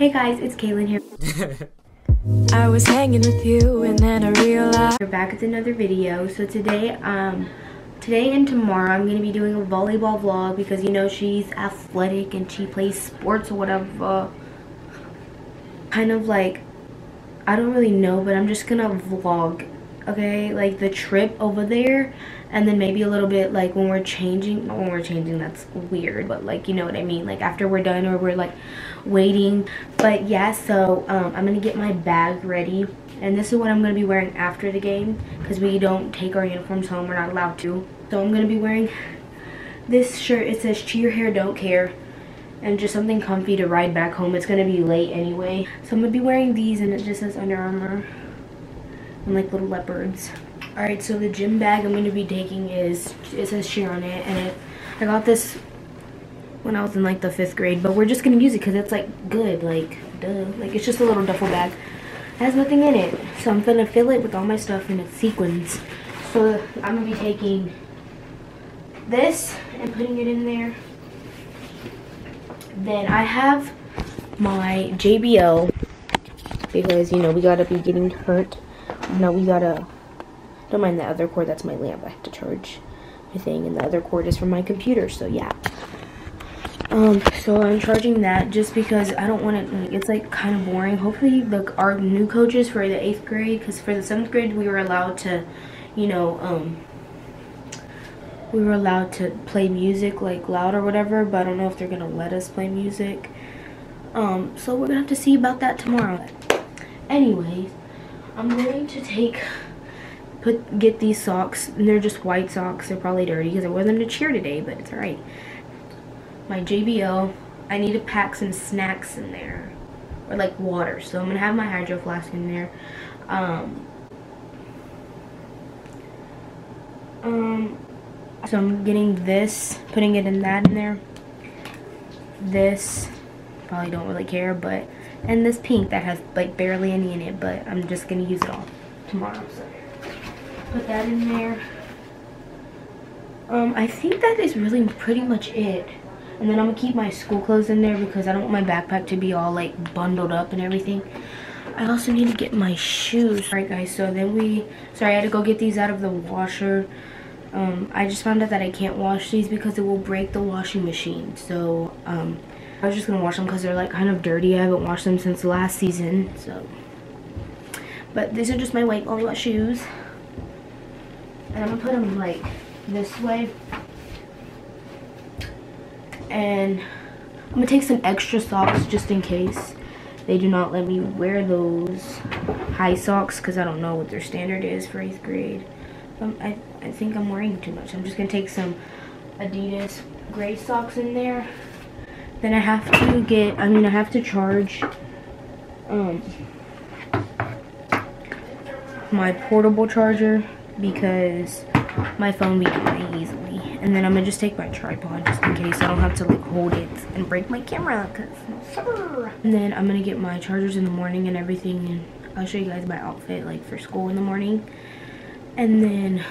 Hey guys, it's Kaylynn here. I was hanging with you and then I realized We're back with another video. So today, um, today and tomorrow I'm going to be doing a volleyball vlog because you know she's athletic and she plays sports or whatever. Kind of like, I don't really know, but I'm just to vlog, okay? Like the trip over there and then maybe a little bit like when we're changing, when we're changing, that's weird, but like, you know what I mean? Like after we're done or we're like waiting. But yeah, so um, I'm to get my bag ready and this is what I'm to be wearing after the game because we don't take our uniforms home. We're not allowed to. So I'm to be wearing this shirt. It says cheer hair, don't care. And just something comfy to ride back home. It's to be late anyway. So I'm to be wearing these and it just says Under Armour. And like little leopards. Alright, so the gym bag I'm going to be taking is, it says cheer on it. And it, I got this when I was in like the fifth grade. But we're just going to use it because it's like good. Like, duh. Like it's just a little duffel bag has nothing in it. So I'm gonna fill it with all my stuff and it's sequins. So I'm gonna be taking this and putting it in there. Then I have my JBL because you know we gotta be getting hurt. No, we gotta don't mind the other cord, that's my lamp. I have to charge my thing and the other cord is from my computer, so yeah. Um, so I'm charging that just because I don't want it, it's like kind of boring. Hopefully the, our new coaches for the 8th grade, because for the 7th grade we were allowed to, you know, um, we were allowed to play music like loud or whatever, but I don't know if they're going to let us play music. Um, so we're going to have to see about that tomorrow. Anyways, I'm going to take, put, get these socks, and they're just white socks. They're probably dirty because I wore them to cheer today, but it's alright my JBL. I need to pack some snacks in there. Or like water. So I'm to have my hydro flask in there. Um, um, so I'm getting this, putting it in that in there. This, probably don't really care, but, and this pink that has like barely any in it, but I'm just to use it all tomorrow. So put that in there. Um, I think that is really pretty much it. And then I'm gonna keep my school clothes in there because I don't want my backpack to be all like bundled up and everything. I also need to get my shoes. Alright guys, so then we, sorry I had to go get these out of the washer. Um, I just found out that I can't wash these because it will break the washing machine. So, um, I was just gonna wash them because they're like kind of dirty. I haven't washed them since last season, so. But these are just my white volleyball shoes. And I'm gonna put them like this way and I'm gonna take some extra socks just in case they do not let me wear those high socks because I don't know what their standard is for 8th grade. Um, I, I think I'm wearing too much. I'm just gonna take some Adidas gray socks in there. Then I have to get, I mean I have to charge um, my portable charger because my phone be dying easily. And then I'm gonna just take my tripod just in case I don't have to like hold it and break my camera. Cause and then I'm gonna get my chargers in the morning and everything. And I'll show you guys my outfit like for school in the morning. And then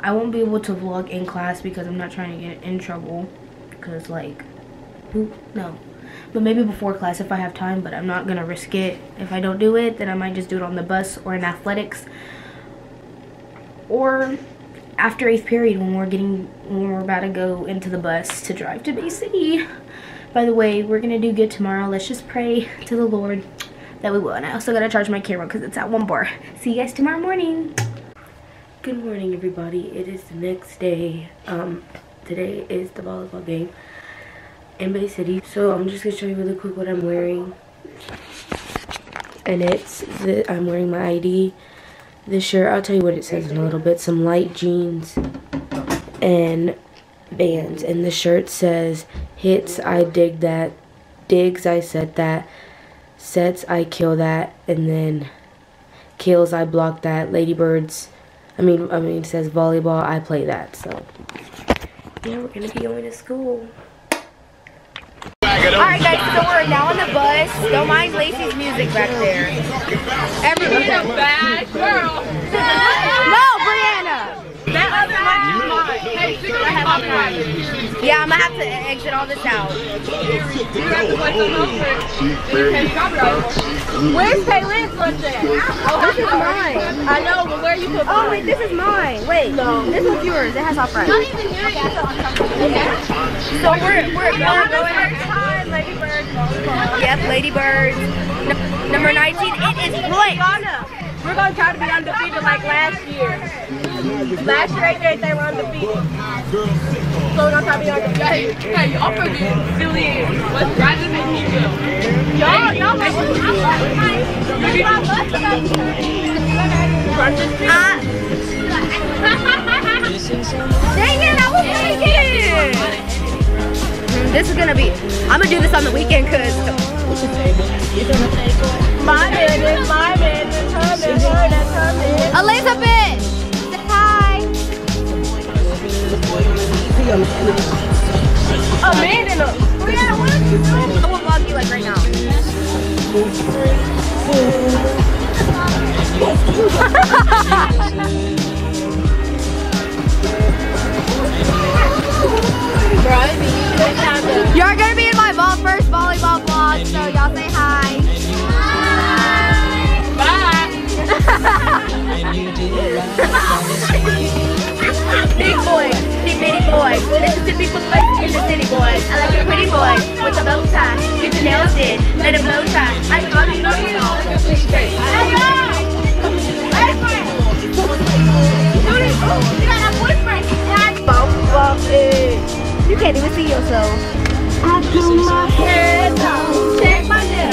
I won't be able to vlog in class because I'm not trying to get in trouble. Because like, no. But maybe before class if I have time, but I'm not gonna risk it. If I don't do it, then I might just do it on the bus or in athletics. Or after eighth period when we're getting when we're about to go into the bus to drive to Bay City. By the way, we're gonna do good tomorrow. Let's just pray to the Lord that we will. And I also gotta charge my camera because it's at one bar. See you guys tomorrow morning. Good morning, everybody. It is the next day. Um, today is the volleyball game in Bay City. So I'm just gonna show you really quick what I'm wearing. And it's the, I'm wearing my ID this shirt, I'll tell you what it says in a little bit. Some light jeans and bands. And the shirt says, hits, I dig that. Digs, I said that. Sets, I kill that. And then kills, I block that. Ladybirds, I mean, I mean, it says volleyball, I play that. So, yeah, we're going to be going to school. Alright guys, so we're now on the bus. Don't mind Lacey's music back there. Everyone's a bad girl. no, Brianna. That Yeah, I'm gonna have to exit all this out. Where's Kaylynn's lunch at? Oh, this is mine. I know, but where you put Oh, wait, this is mine. Wait, no. This one's yours. It has off right. So we're, we're, we're going. Yep, Ladybirds. No, number 19, it is Blake. We're gonna try to be undefeated like last year. Last year they did, they were undefeated. So we're gonna try to be undefeated. Hey, y'all forget Philly was rather than he will. Y'all, y'all like, Ah. Dang it, I was it. This is gonna be, I'm gonna do this on the weekend because My Elizabeth, hi. A man and a Brianna, what are you doing? I will vlog you like right now. You're gonna be in my first volleyball vlog, so y'all say hi. Big boy, big bitty boy, Mississippi boy in the city boy. I like a pretty boy with a bow tie. Get nails did, let a blow tie. I love you, love you. You. You can't even see yourself. I do my head down, check my nails.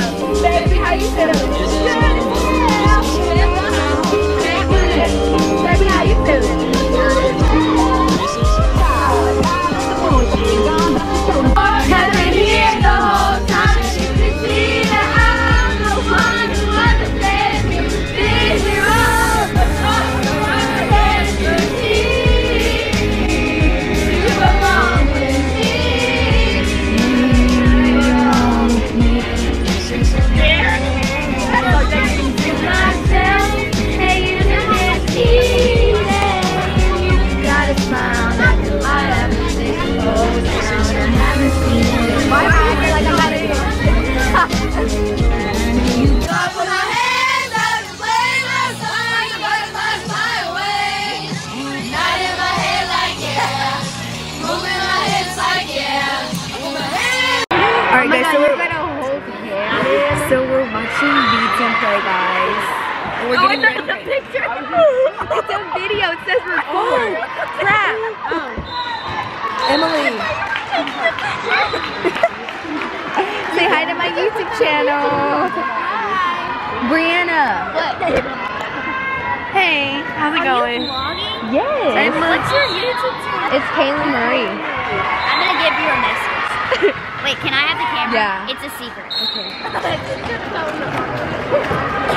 Watching beats and play, guys. And we're oh, getting ready. Right picture. it's a video. It says record. Oh. Crap. Oh. Emily. Say hi to my YouTube channel. Hi. Brianna. What? Hey, how's it going? Yes. And what's your YouTube channel? It's Kayla Murray. I'm gonna give you a message. Wait, can I have the camera? Yeah. It's a secret. Okay.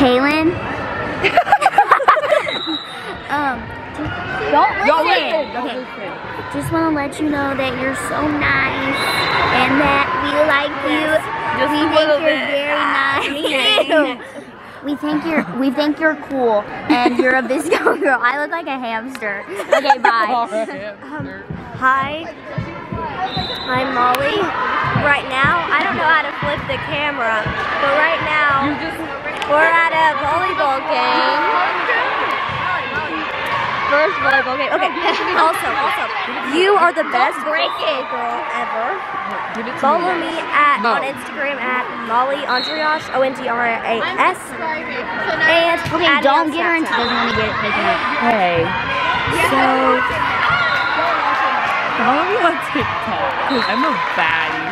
Kaylynn. um, don't listen. okay. Just want to let you know that you're so nice and that we like you. we think you're very nice. We think you're we think you're cool and you're a VSCO girl. I look like a hamster. Okay, bye. Um, hi. I'm Molly. Right now, I don't know how to flip the camera, but right now we're at a volleyball game. First volleyball game. Okay. also, also, you are the best volleyball girl ever. Follow me at on Instagram at Molly Andrias, O N T R A S. And okay, don't get her into doesn't want to get it taken up. Hey. So Follow me on TikTok. Cause I'm a baddie.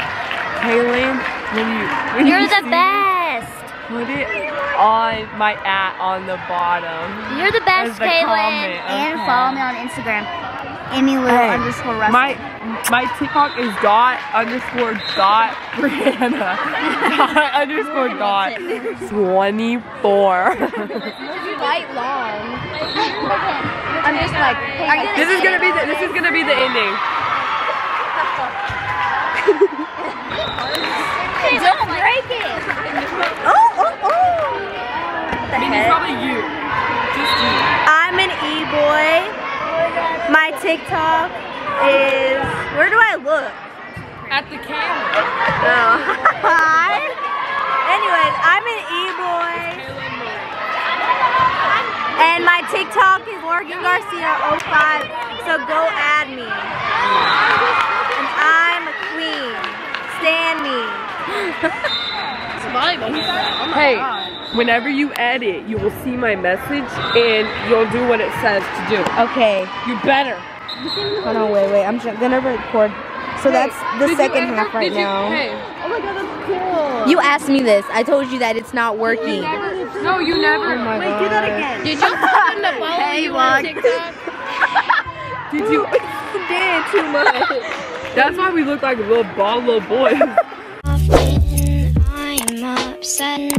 Kaylynn, when you when You're you the see- best. Put it on my at on the bottom. You're the best, As the Kaylynn. comment, And follow me on Instagram. Amy Lou Hey, underscore Russell. My my TikTok is dot underscore dot Brianna dot underscore dot twenty four. quite long. I'm just like, Are this is gonna be the, this is gonna be the ending. Don't break it. oh, oh, oh. I mean, it's probably you. Just you. I'm an e-boy. My TikTok is where do I look? At the camera. Oh. Hi. Anyways, I'm an e-boy. And my TikTok is Morgan Garcia 05. So go add me. And I'm a queen. Stand me. Hey, whenever you edit, you will see my message and you'll do what it says to do. Okay. You better. Hold on, wait, wait. I'm ju- gonna record. So that's the Did you second ever- half right did you- now. Hey. Oh my god, that's cool. You asked me this. I told you that it's not working. No, you never. Oh my Wait, God. do that again. Did you tell them to follow Hey, you on. TikTok? Did you? did too much. That's why we look like little ball little boys. Upset.